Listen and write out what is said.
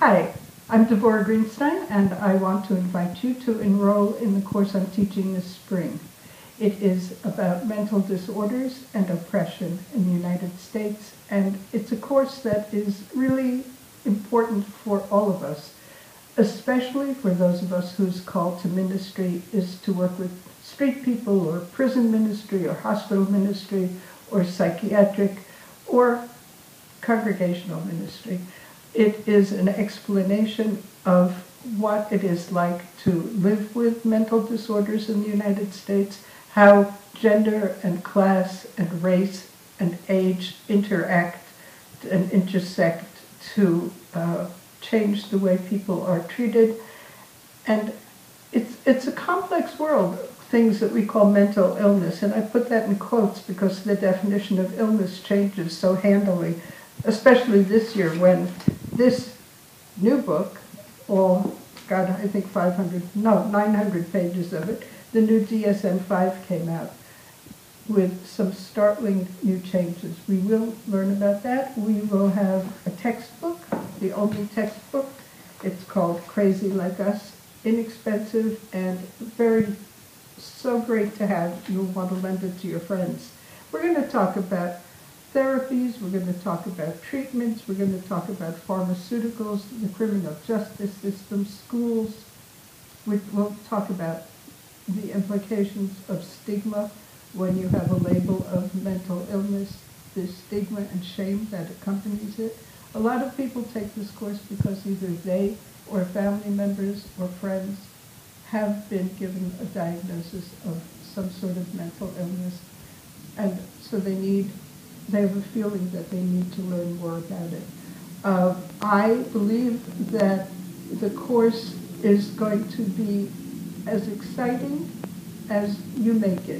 Hi, I'm Devorah Greenstein, and I want to invite you to enroll in the course I'm teaching this spring. It is about mental disorders and oppression in the United States, and it's a course that is really important for all of us, especially for those of us whose call to ministry is to work with street people or prison ministry or hospital ministry or psychiatric or congregational ministry. It is an explanation of what it is like to live with mental disorders in the United States, how gender and class and race and age interact and intersect to uh, change the way people are treated. And it's, it's a complex world, things that we call mental illness. And I put that in quotes because the definition of illness changes so handily, especially this year when this new book, all got, I think, 500, no, 900 pages of it, the new DSM-5 came out with some startling new changes. We will learn about that. We will have a textbook, the only textbook. It's called Crazy Like Us, inexpensive and very, so great to have. You'll want to lend it to your friends. We're going to talk about therapies, we're going to talk about treatments, we're going to talk about pharmaceuticals, the criminal justice system, schools. We, will talk about the implications of stigma when you have a label of mental illness, the stigma and shame that accompanies it. A lot of people take this course because either they or family members or friends have been given a diagnosis of some sort of mental illness, and so they need they have a feeling that they need to learn more about it. Uh, I believe that the course is going to be as exciting as you make it.